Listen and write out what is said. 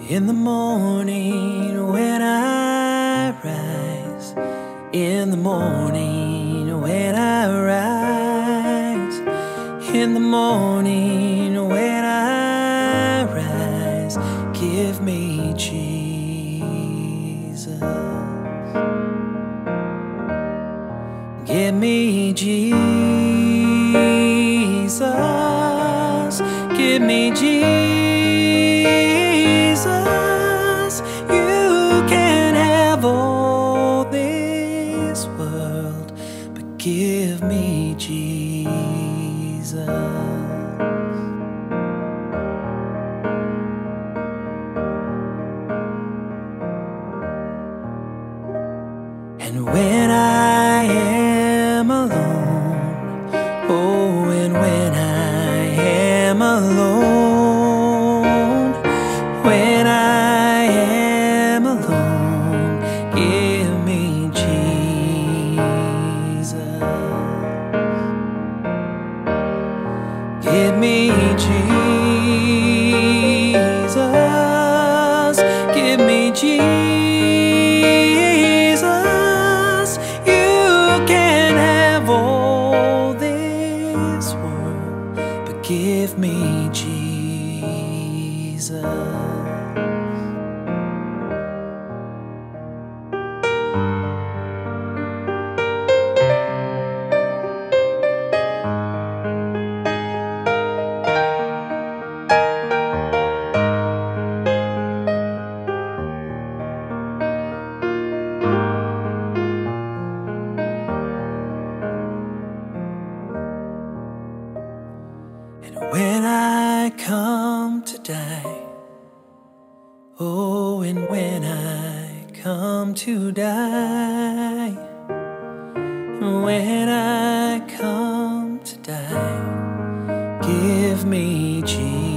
In the morning when I rise, in the morning when I rise, in the morning when I rise, give me Jesus. Give me Jesus. Give me Jesus. World, but give me Jesus. And when I am alone, oh, and when I am alone, Give me Jesus. Give me Jesus. You can have all this world, but give me Jesus. Come to die, oh, and when I come to die, when I come to die, give me Jesus.